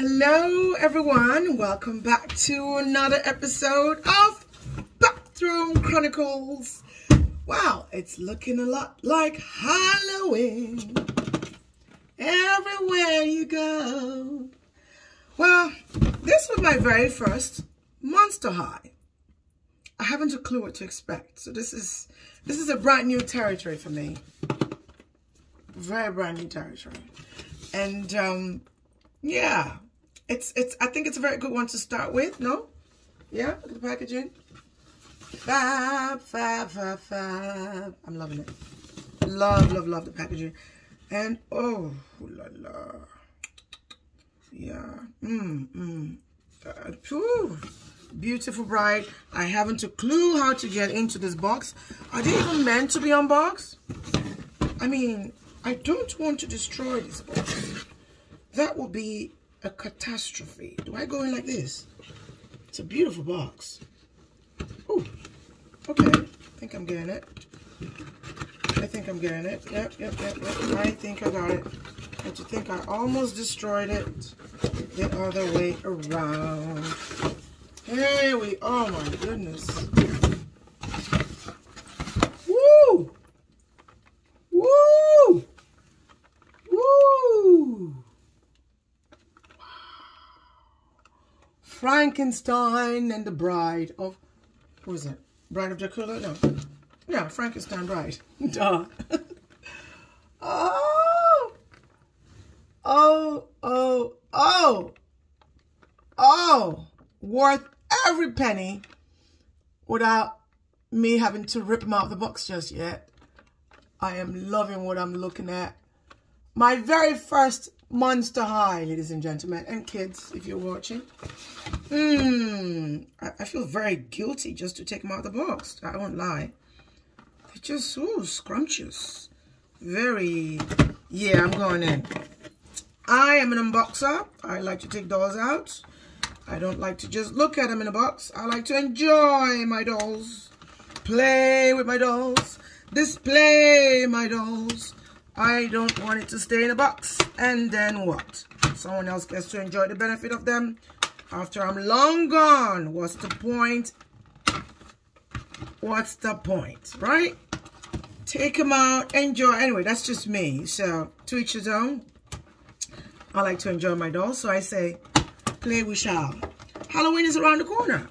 Hello, everyone. Welcome back to another episode of Bathroom Chronicles. Wow, it's looking a lot like Halloween everywhere you go. Well, this was my very first Monster High. I haven't a clue what to expect. So this is this is a brand new territory for me. Very brand new territory. And um yeah, it's it's I think it's a very good one to start with, no? Yeah, look at the packaging. Fab, fab, fab, fab. I'm loving it. Love, love, love the packaging. And oh, la la. Yeah. Mmm, mmm. Uh, Beautiful bride. I haven't a clue how to get into this box. Are they even meant to be unboxed? I mean, I don't want to destroy this box. That would be a catastrophe. Do I go in like this? It's a beautiful box. Oh, okay. I think I'm getting it. I think I'm getting it. Yep, yep, yep, yep. I think I got it. But you think I almost destroyed it the other way around. Here we, oh my goodness. Woo! Woo! Woo! Frankenstein and the Bride of, what is it? Bride of Dracula? No. Yeah, Frankenstein Bride. Duh. oh! Oh, oh, oh! Oh! Worth every penny without me having to rip them out of the box just yet. I am loving what I'm looking at. My very first Monster High, ladies and gentlemen, and kids, if you're watching. Hmm, I, I, feel very guilty just to take them out of the box. I won't lie. They're just so scrumptious. Very, yeah, I'm going in. I am an unboxer. I like to take dolls out. I don't like to just look at them in a box. I like to enjoy my dolls. Play with my dolls. Display my dolls. I don't want it to stay in a box. And then what? Someone else gets to enjoy the benefit of them after I'm long gone. What's the point? What's the point, right? Take them out, enjoy. Anyway, that's just me. So, to each his own. I like to enjoy my dolls. So I say, play we shall. Halloween is around the corner.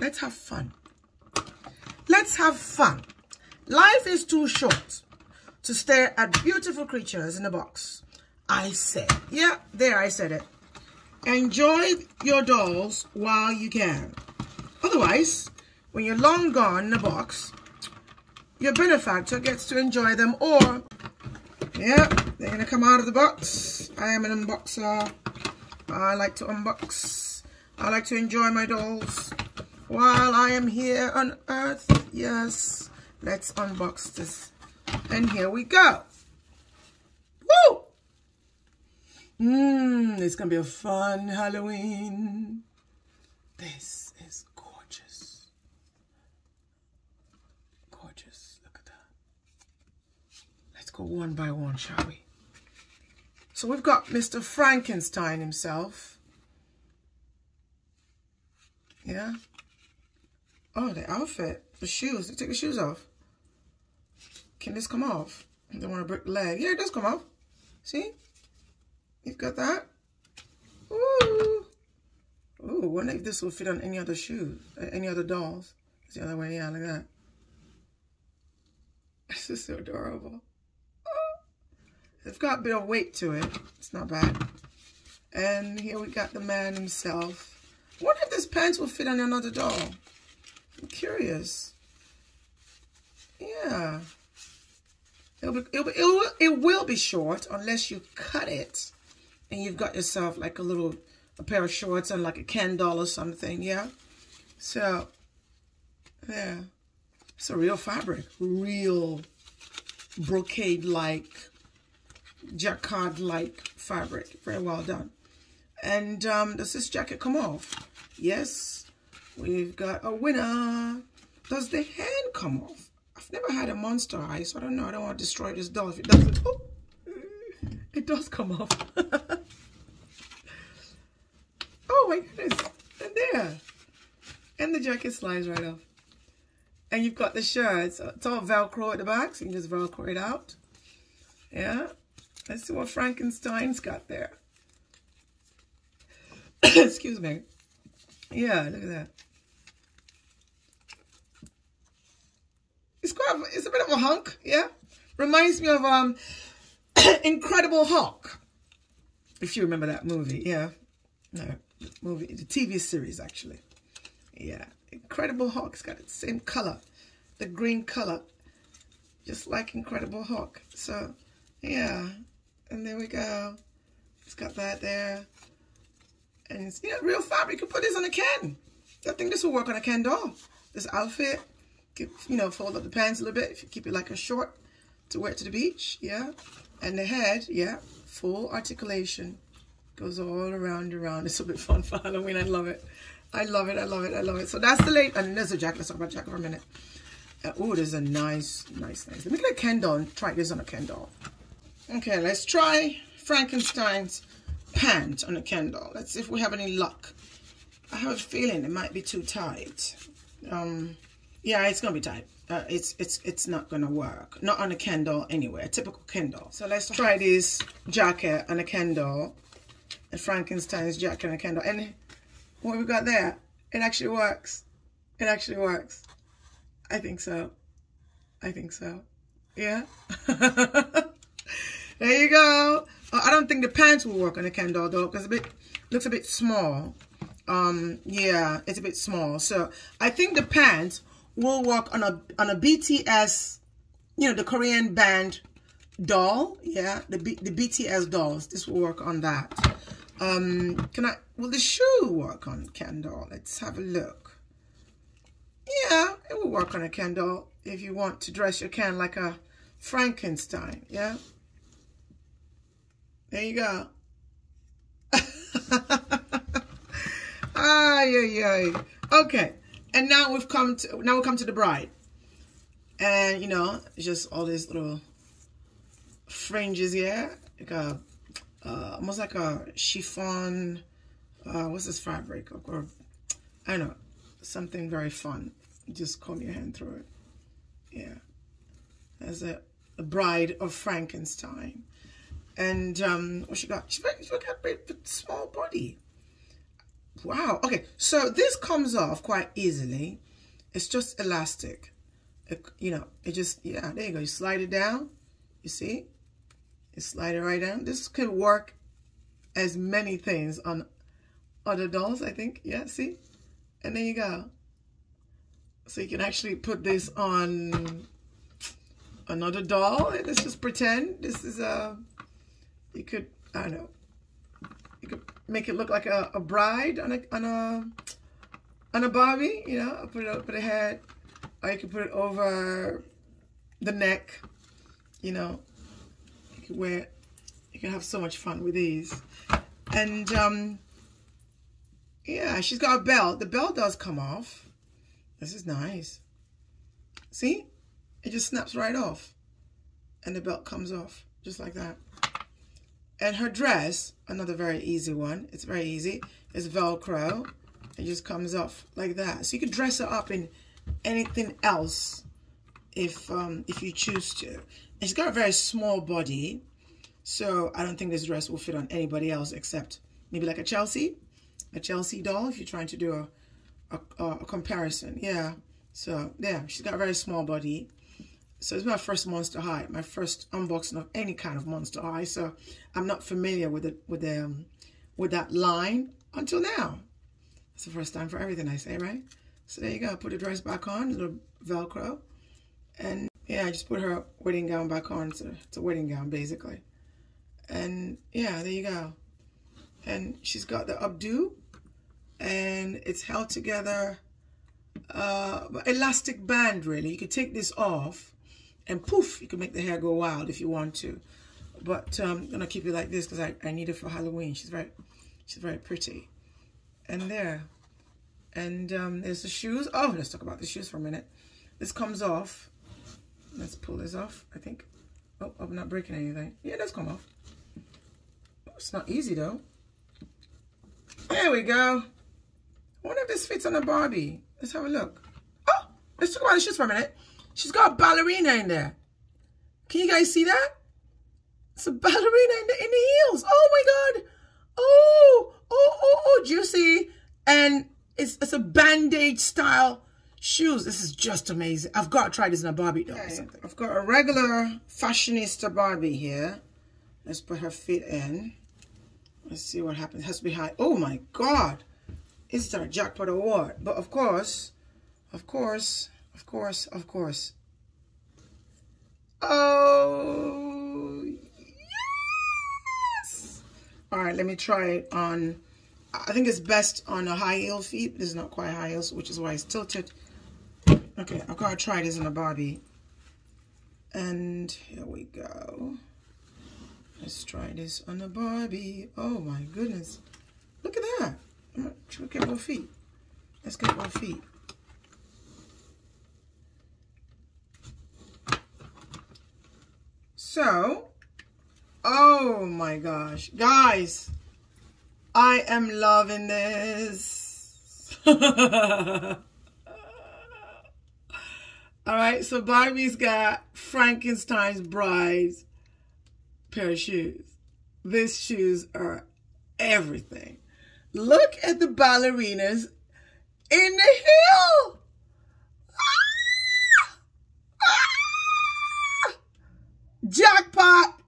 Let's have fun. Let's have fun. Life is too short to stare at beautiful creatures in a box. I said, yeah, there I said it. Enjoy your dolls while you can. Otherwise, when you're long gone in a box, your benefactor gets to enjoy them or, yeah, they're going to come out of the box. I am an unboxer. I like to unbox. I like to enjoy my dolls while I am here on earth. Yes, let's unbox this and here we go. Woo! Mmm, it's going to be a fun Halloween. This is gorgeous. Gorgeous. Look at that. Let's go one by one, shall we? So we've got Mr. Frankenstein himself. Yeah. Oh, the outfit. The shoes. They take the shoes off. Can this come off? I don't want to break the leg. Yeah, it does come off. See? You've got that. Ooh. Ooh, wonder if this will fit on any other shoes, uh, any other dolls. It's the other way, yeah, like that. This is so adorable. It's got a bit of weight to it. It's not bad. And here we got the man himself. Wonder if this pants will fit on another doll. I'm curious. Yeah. It'll be, it'll be, it, will, it will be short unless you cut it and you've got yourself like a little a pair of shorts and like a doll or something, yeah? So, yeah. It's a real fabric. Real brocade-like, jacquard-like fabric. Very well done. And um, does this jacket come off? Yes. We've got a winner. Does the hand come off? Never had a monster high, so I don't know. I don't want to destroy this doll if it doesn't. Oh, it does come off. Oh my goodness. And there. And the jacket slides right off. And you've got the shirt. It's all Velcro at the back, so you can just Velcro it out. Yeah. Let's see what Frankenstein's got there. Excuse me. Yeah, look at that. It's quite, it's a bit of a hunk, yeah. Reminds me of um, Incredible Hulk. If you remember that movie, yeah. No, movie, the TV series actually. Yeah, Incredible Hulk's got the same color, the green color, just like Incredible Hulk. So, yeah, and there we go. It's got that there. And it's, know, real fabric. You can put this on a Ken. I think this will work on a Ken doll. This outfit, you know, fold up the pants a little bit. If you keep it like a short to wear it to the beach, yeah. And the head, yeah, full articulation. Goes all around and around. It's a bit fun for Halloween. I love it. I love it. I love it. I love it. So that's the late. And there's a jacket. Let's talk about jacket for a minute. Uh, oh, there's a nice, nice, nice. Let me get a Ken doll and try this on a Ken doll. Okay, let's try Frankenstein's pant on a Ken doll. Let's see if we have any luck. I have a feeling it might be too tight. Um, yeah, it's gonna be tight. Uh, it's it's it's not gonna work. Not on a doll anyway. A typical doll. So let's try this jacket on a doll. A Frankenstein's jacket on a doll. And what we got there, it actually works. It actually works. I think so. I think so. Yeah. there you go. Uh, I don't think the pants will work on a doll though, because it looks a bit small. Um, yeah, it's a bit small. So I think the pants will work on a on a BTS, you know, the Korean band doll. Yeah, the B, the BTS dolls. This will work on that. Um, can I? Will the shoe work on doll? Let's have a look. Yeah, it will work on a doll if you want to dress your Ken like a Frankenstein. Yeah. There you go. ay, ay, ay. Okay. And now we've come to now we come to the bride. And you know, just all these little fringes here. Like a uh, almost like a chiffon uh, what's this fabric? Or I don't know, something very fun. Just comb your hand through it. Yeah. As a, a bride of Frankenstein. And um, what she got? She she got a small body. Wow. Okay, so this comes off quite easily. It's just elastic. It, you know, it just, yeah, there you go. You slide it down. You see? You slide it right down. This could work as many things on other dolls, I think. Yeah, see? And there you go. So you can actually put this on another doll. Let's just pretend this is a, you could, I don't know, make it look like a, a bride on a on a on a Barbie, you know, put it for the head. Or you can put it over the neck, you know. You can wear it. You can have so much fun with these. And um yeah, she's got a belt. The belt does come off. This is nice. See? It just snaps right off. And the belt comes off. Just like that. And her dress, another very easy one. It's very easy. It's Velcro. It just comes off like that. So you can dress her up in anything else if um, if you choose to. And she's got a very small body. So I don't think this dress will fit on anybody else except maybe like a Chelsea. A Chelsea doll if you're trying to do a, a, a comparison. Yeah. So yeah, she's got a very small body so it's my first Monster High, my first unboxing of any kind of Monster High. So I'm not familiar with it with the um, with that line until now. It's the first time for everything I say, right? So there you go. Put the dress back on, little Velcro, and yeah, I just put her wedding gown back on. It's a, it's a wedding gown basically, and yeah, there you go. And she's got the updo, and it's held together uh, elastic band really. You could take this off and poof, you can make the hair go wild if you want to. But um, I'm gonna keep it like this because I, I need it for Halloween. She's very, she's very pretty. And there, and um, there's the shoes. Oh, let's talk about the shoes for a minute. This comes off. Let's pull this off. I think. Oh, I'm not breaking anything. Yeah, it does come off. It's not easy though. There we go. I wonder if this fits on a Barbie. Let's have a look. Oh, let's talk about the shoes for a minute. She's got a ballerina in there. Can you guys see that? It's a ballerina in the, in the heels. Oh my God. Oh, oh, oh, oh, juicy. And it's, it's a bandage style shoes. This is just amazing. I've got to try this in a Barbie though. Okay. I've got a regular fashionista Barbie here. Let's put her feet in. Let's see what happens. It has to be high. Oh my God. Is that a jackpot award? But of course, of course, of course, of course. Oh, yes. All right, let me try it on. I think it's best on a high heel feet. This is not quite high heels, which is why it's tilted. Okay, I've got to try this on a Barbie. And here we go. Let's try this on a Barbie. Oh my goodness. Look at that. Look at both feet. Let's get both feet. So, oh my gosh. Guys, I am loving this. All right, so Barbie's got Frankenstein's Bride's pair of shoes. These shoes are everything. Look at the ballerinas in the hill. Jackpot.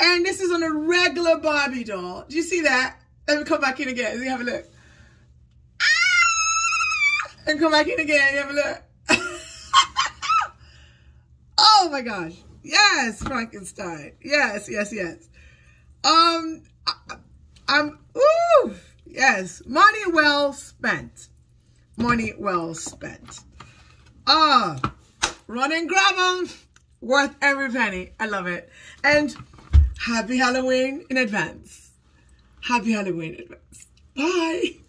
And this is on a regular Barbie doll. Do you see that? Let me come back in again. Let me have a look. Ah! And come back in again. Have a look. Oh my gosh. Yes, Frankenstein. Yes, yes, yes. Um, I, I'm, ooh, yes, money well spent. Money well spent. Ah, uh, run and grab them. Worth every penny. I love it. And happy Halloween in advance. Happy Halloween in advance. Bye.